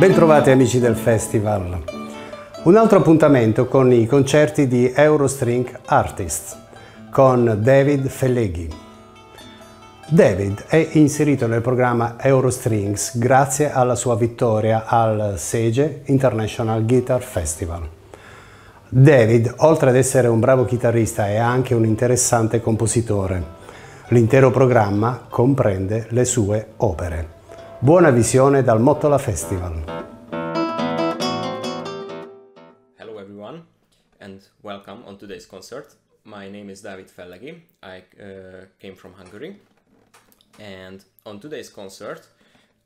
Bentrovati amici del festival. Un altro appuntamento con i concerti di Eurostring Artists con David Felleghi. David è inserito nel programma Eurostrings grazie alla sua vittoria al SEGE International Guitar Festival. David, oltre ad essere un bravo chitarrista, è anche un interessante compositore. L'intero programma comprende le sue opere. Buona visione dal Mottola Festival. Hello everyone and welcome on today's concert. My name is David Fellegi. I uh, came from Hungary and on today's concert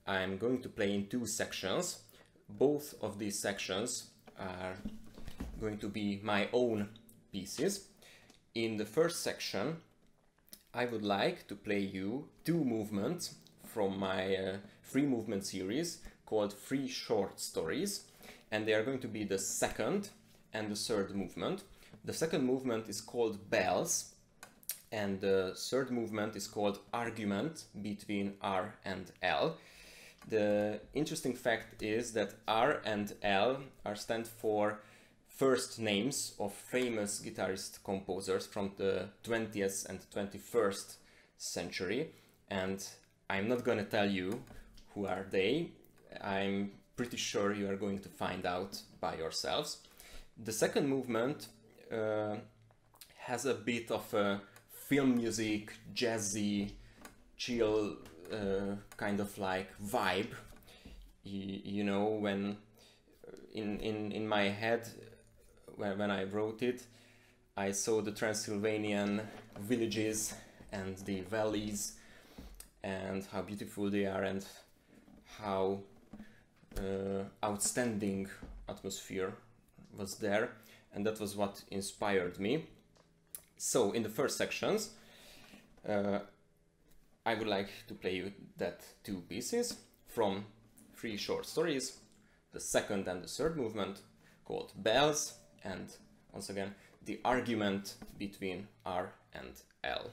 I'm going to play in two sections. Both of these sections are going to be my own pieces. In the first section I would like to play you two movements from my uh, free movement series called Free Short Stories and they are going to be the second and the third movement. The second movement is called Bells and the third movement is called Argument between R and L. The interesting fact is that R and L are stand for first names of famous guitarist composers from the 20th and 21st century and I'm not gonna tell you who are they I'm pretty sure you are going to find out by yourselves. The second movement uh, has a bit of a film music jazzy chill uh, kind of like vibe. You, you know when in, in, in my head when, when I wrote it, I saw the Transylvanian villages and the valleys and how beautiful they are and how uh, outstanding atmosphere was there and that was what inspired me. So in the first sections uh, I would like to play you that two pieces from three short stories, the second and the third movement called Bells and once again the argument between R and L.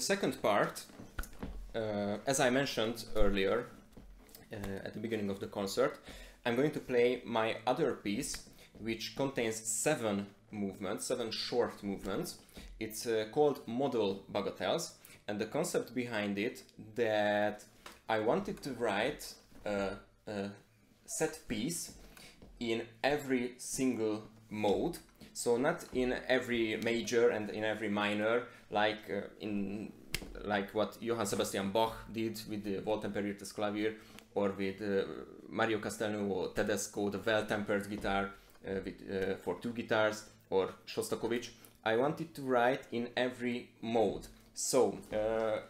the second part, uh, as I mentioned earlier uh, at the beginning of the concert, I'm going to play my other piece, which contains seven movements, seven short movements. It's uh, called Modal Bagatelles, and the concept behind it that I wanted to write a, a set piece in every single mode. So not in every major and in every minor, like uh, in like what Johann Sebastian Bach did with the Wohltemperiertes Klavier or with uh, Mario Castelnuovo Tedesco, the well-tempered guitar uh, with, for two guitars, or Shostakovich. I wanted to write in every mode. So uh,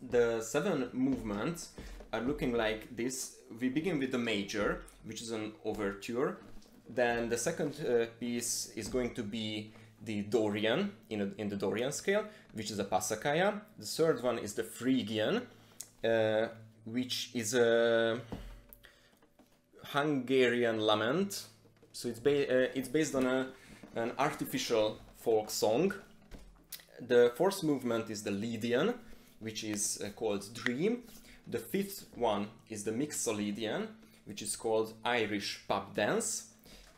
the seven movements are looking like this. We begin with the major, which is an overture. Then the second uh, piece is going to be the Dorian in, a, in the Dorian scale, which is a Passacaglia. The third one is the Phrygian, uh, which is a Hungarian lament. So it's, ba uh, it's based on a, an artificial folk song. The fourth movement is the Lydian, which is uh, called Dream. The fifth one is the Mixolydian, which is called Irish Pub Dance.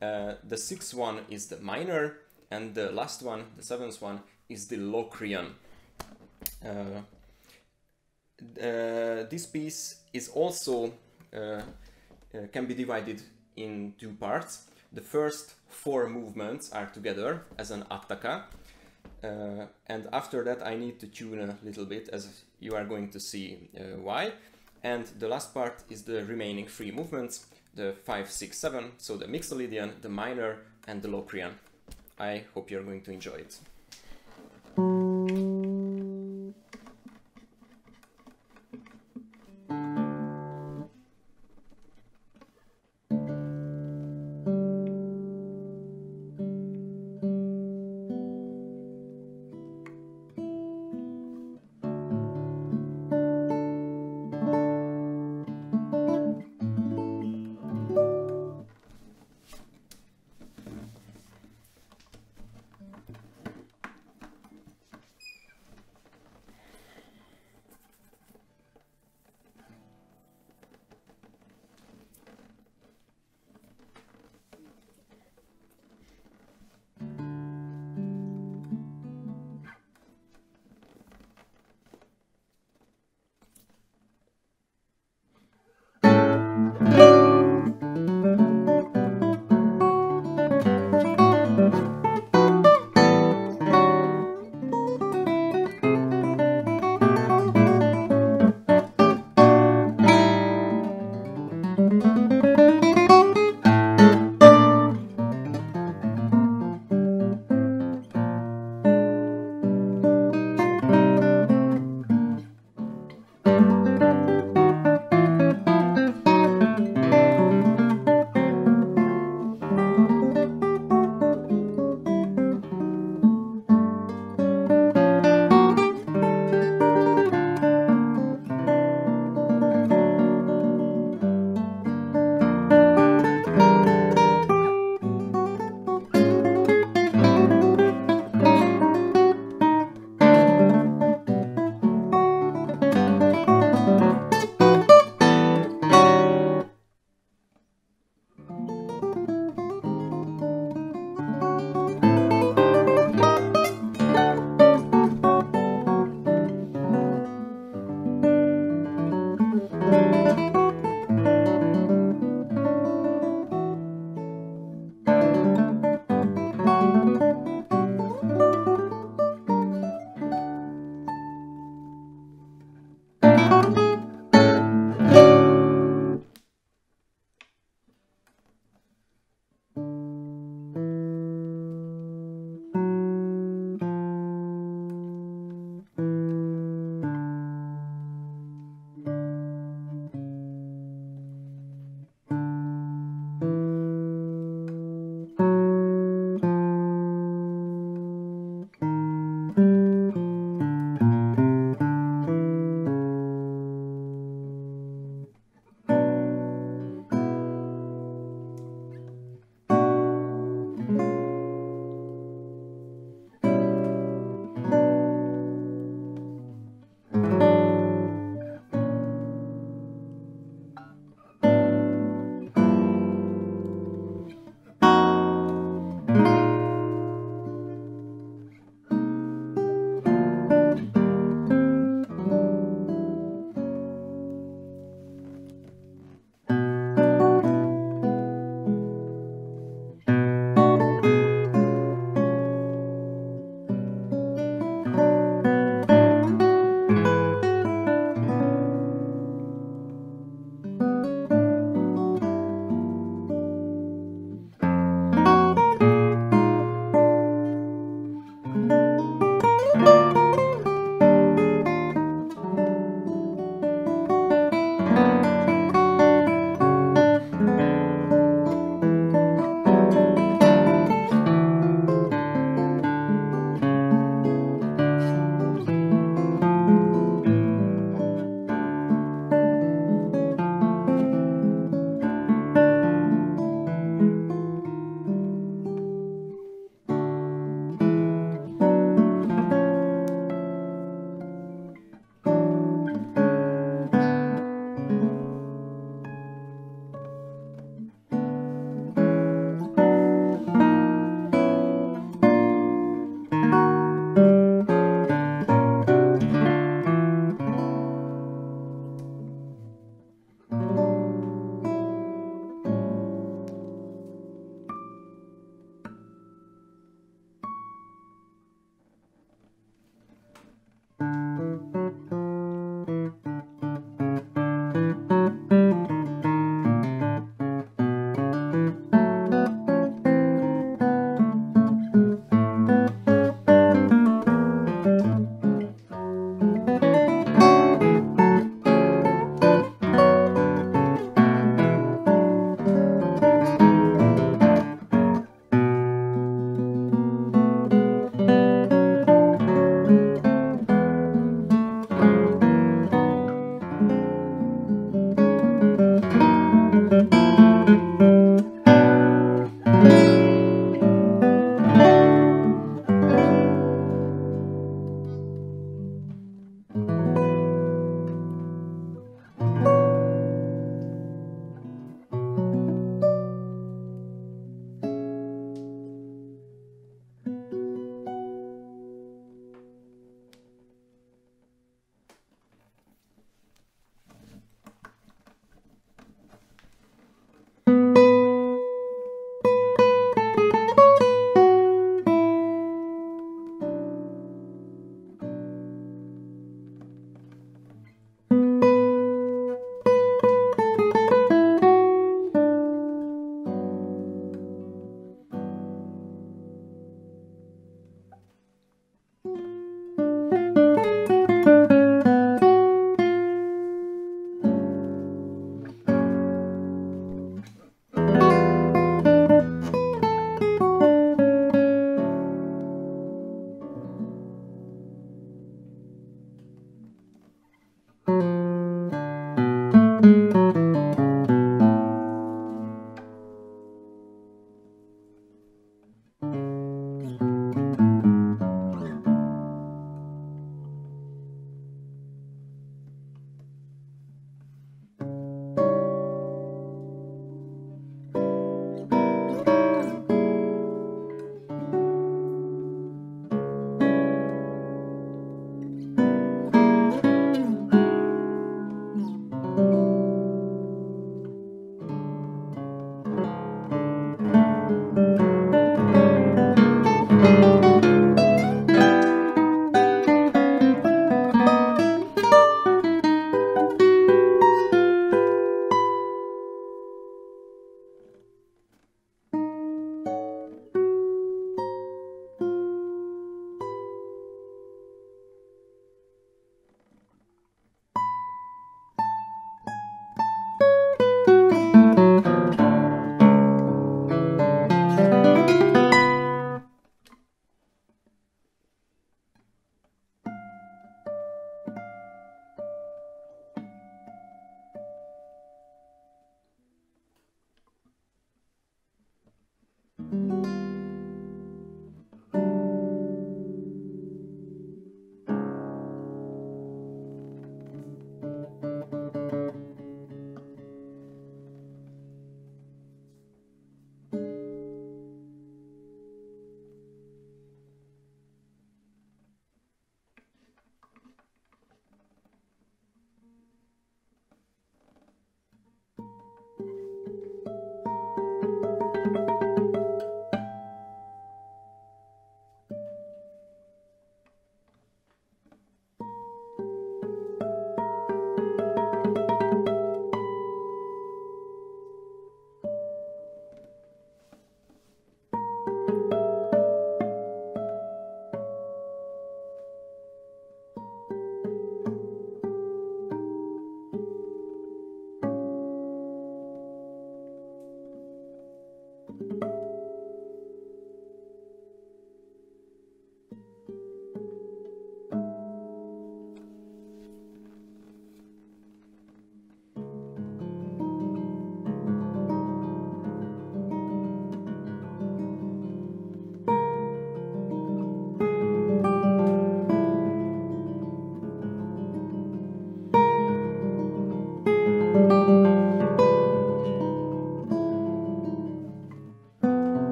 Uh, the sixth one is the Minor, and the last one, the seventh one, is the Locrian. Uh, uh, this piece is also uh, uh, can be divided in two parts. The first four movements are together as an attacca, uh, and after that I need to tune a little bit as you are going to see uh, why. And the last part is the remaining three movements, the 5, 6, 7, so the Mixolydian, the Minor and the Locrian. I hope you're going to enjoy it.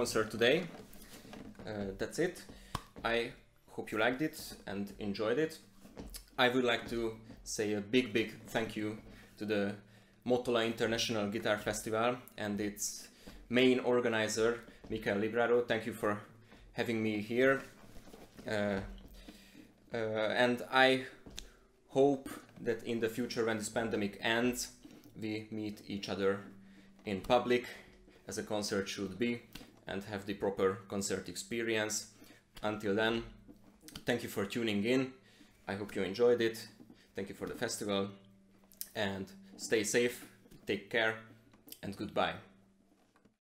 Today. Uh, that's it. I hope you liked it and enjoyed it. I would like to say a big, big thank you to the Mottola International Guitar Festival and its main organizer, Michael Libraro. Thank you for having me here. Uh, uh, and I hope that in the future, when this pandemic ends, we meet each other in public as a concert should be and have the proper concert experience. Until then, thank you for tuning in. I hope you enjoyed it. Thank you for the festival and stay safe, take care, and goodbye.